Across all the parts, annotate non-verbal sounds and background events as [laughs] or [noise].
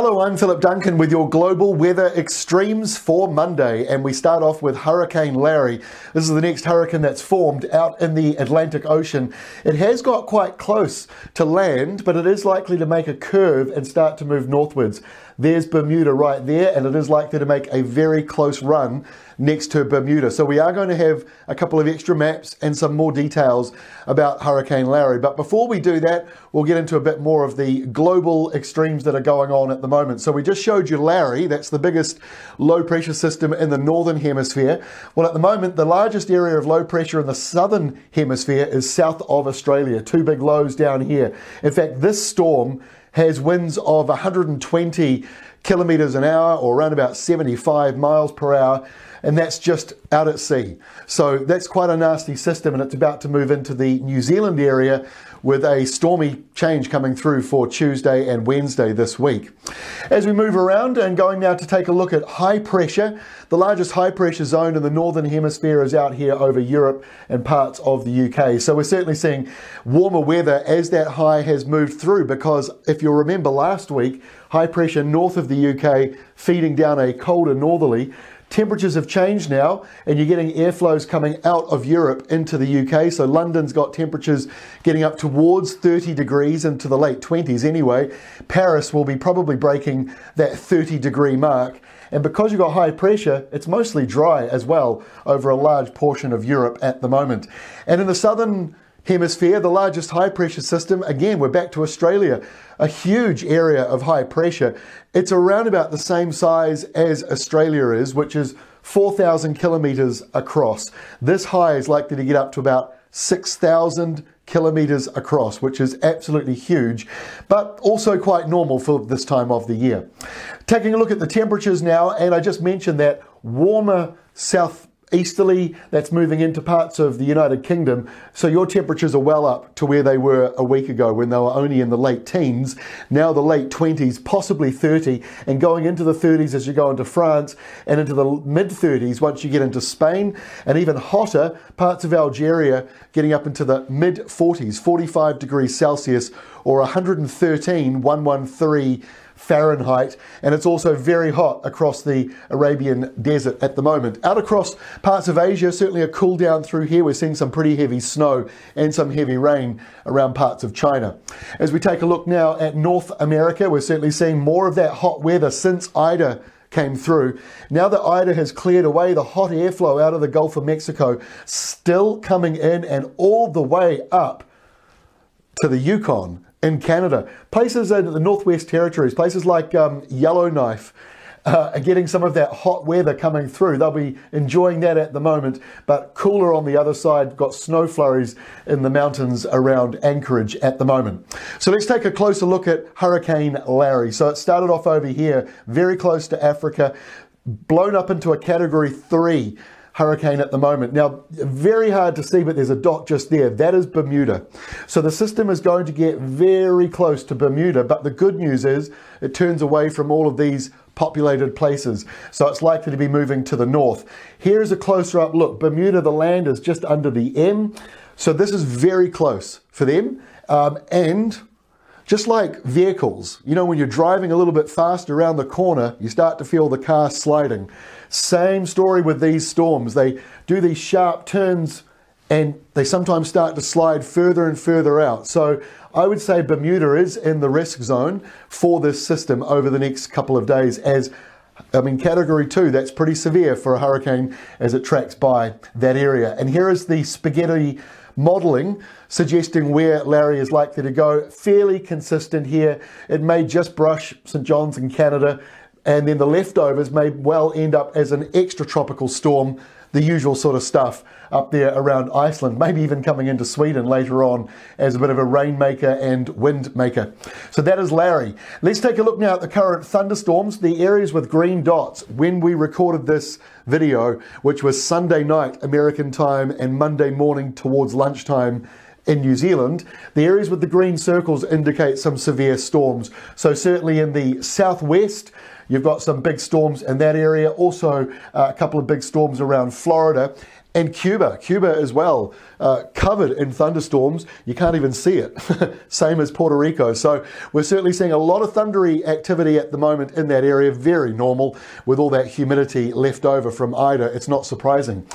Hello, I'm Philip Duncan with your global weather extremes for Monday, and we start off with Hurricane Larry. This is the next hurricane that's formed out in the Atlantic Ocean. It has got quite close to land, but it is likely to make a curve and start to move northwards. There's Bermuda right there, and it is likely to make a very close run next to Bermuda. So we are going to have a couple of extra maps and some more details about Hurricane Larry. But before we do that, we'll get into a bit more of the global extremes that are going on at the moment. So we just showed you Larry, that's the biggest low pressure system in the northern hemisphere. Well, at the moment, the largest area of low pressure in the southern hemisphere is south of Australia, two big lows down here. In fact, this storm has winds of 120 kilometers an hour or around about 75 miles per hour and that's just out at sea. So that's quite a nasty system, and it's about to move into the New Zealand area with a stormy change coming through for Tuesday and Wednesday this week. As we move around and going now to take a look at high pressure, the largest high pressure zone in the northern hemisphere is out here over Europe and parts of the UK. So we're certainly seeing warmer weather as that high has moved through because if you'll remember last week, high pressure north of the UK feeding down a colder northerly Temperatures have changed now, and you're getting airflows coming out of Europe into the UK. So London's got temperatures getting up towards 30 degrees into the late 20s anyway. Paris will be probably breaking that 30 degree mark. And because you've got high pressure, it's mostly dry as well over a large portion of Europe at the moment. And in the southern hemisphere, the largest high pressure system. Again, we're back to Australia, a huge area of high pressure. It's around about the same size as Australia is, which is 4,000 kilometers across. This high is likely to get up to about 6,000 kilometers across, which is absolutely huge, but also quite normal for this time of the year. Taking a look at the temperatures now, and I just mentioned that warmer south easterly that's moving into parts of the United Kingdom. So your temperatures are well up to where they were a week ago when they were only in the late teens. Now the late 20s, possibly 30, and going into the 30s as you go into France and into the mid 30s once you get into Spain, and even hotter parts of Algeria getting up into the mid 40s, 45 degrees Celsius or 113, 113 Fahrenheit, and it's also very hot across the Arabian desert at the moment. Out across parts of Asia, certainly a cool down through here. We're seeing some pretty heavy snow and some heavy rain around parts of China. As we take a look now at North America, we're certainly seeing more of that hot weather since Ida came through. Now that Ida has cleared away the hot airflow out of the Gulf of Mexico, still coming in and all the way up to the Yukon in Canada. Places in the Northwest Territories, places like um, Yellowknife, uh, are getting some of that hot weather coming through. They'll be enjoying that at the moment, but cooler on the other side. Got snow flurries in the mountains around Anchorage at the moment. So let's take a closer look at Hurricane Larry. So it started off over here, very close to Africa, blown up into a category three hurricane at the moment. Now, very hard to see, but there's a dot just there. That is Bermuda. So the system is going to get very close to Bermuda, but the good news is it turns away from all of these populated places. So it's likely to be moving to the north. Here's a closer up look. Bermuda, the land is just under the M. So this is very close for them. Um, and just like vehicles, you know, when you're driving a little bit fast around the corner, you start to feel the car sliding. Same story with these storms. They do these sharp turns and they sometimes start to slide further and further out. So I would say Bermuda is in the risk zone for this system over the next couple of days as I mean, category two, that's pretty severe for a hurricane as it tracks by that area. And here is the spaghetti modelling suggesting where Larry is likely to go. Fairly consistent here. It may just brush St. John's in Canada, and then the leftovers may well end up as an extra tropical storm the usual sort of stuff up there around Iceland, maybe even coming into Sweden later on as a bit of a rainmaker and windmaker. So that is Larry. Let's take a look now at the current thunderstorms, the areas with green dots when we recorded this video, which was Sunday night American time and Monday morning towards lunchtime in New Zealand, the areas with the green circles indicate some severe storms. So, certainly in the southwest, You've got some big storms in that area, also uh, a couple of big storms around Florida. and Cuba, Cuba as well, uh, covered in thunderstorms. You can't even see it. [laughs] Same as Puerto Rico. So we're certainly seeing a lot of thundery activity at the moment in that area. Very normal with all that humidity left over from Ida. It's not surprising.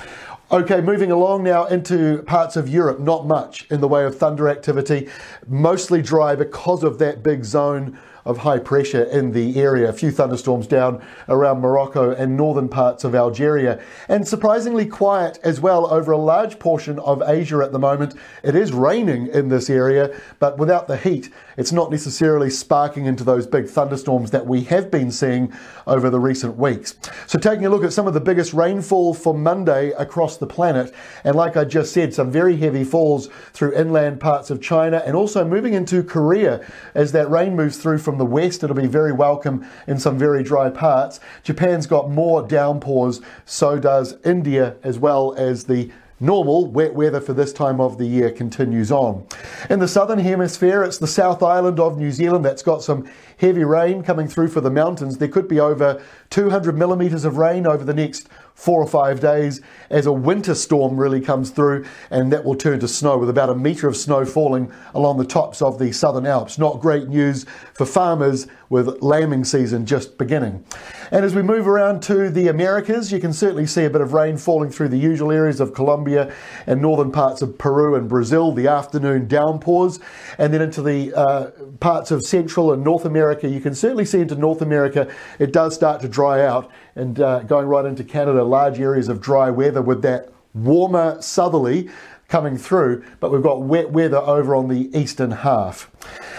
Okay, moving along now into parts of Europe, not much in the way of thunder activity, mostly dry because of that big zone of high pressure in the area. A few thunderstorms down around Morocco and northern parts of Algeria. And surprisingly quiet as well over a large portion of Asia at the moment. It is raining in this area, but without the heat, it's not necessarily sparking into those big thunderstorms that we have been seeing over the recent weeks. So, taking a look at some of the biggest rainfall for Monday across planet, and like I just said, some very heavy falls through inland parts of China and also moving into Korea as that rain moves through from from the west. It'll be very welcome in some very dry parts. Japan's got more downpours, so does India, as well as the normal wet weather for this time of the year continues on. In the southern hemisphere, it's the South Island of New Zealand that's got some heavy rain coming through for the mountains. There could be over 200 millimetres of rain over the next four or five days as a winter storm really comes through, and that will turn to snow with about a metre of snow falling along the tops of the southern Alps. Not great news for farmers with lambing season just beginning. And as we move around to the Americas, you can certainly see a bit of rain falling through the usual areas of Colombia and northern parts of Peru and Brazil, the afternoon downpours, and then into the uh, parts of Central and North America. You can certainly see into North America, it does start to dry out and uh, going right into Canada, large areas of dry weather with that warmer southerly coming through, but we've got wet weather over on the eastern half.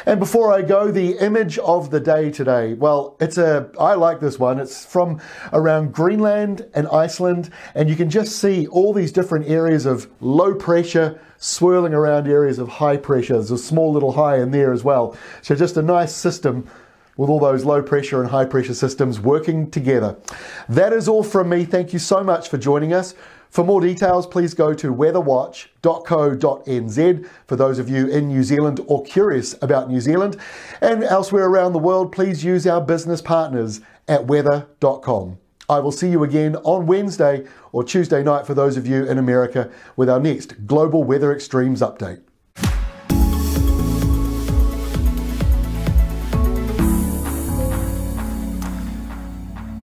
And before I go, the image of the day today. Well, it's a, I like this one. It's from around Greenland and Iceland, and you can just see all these different areas of low pressure swirling around areas of high pressure. There's a small little high in there as well. So just a nice system with all those low pressure and high pressure systems working together. That is all from me. Thank you so much for joining us. For more details, please go to weatherwatch.co.nz for those of you in New Zealand or curious about New Zealand. And elsewhere around the world, please use our business partners at weather.com. I will see you again on Wednesday or Tuesday night for those of you in America with our next Global Weather Extremes update.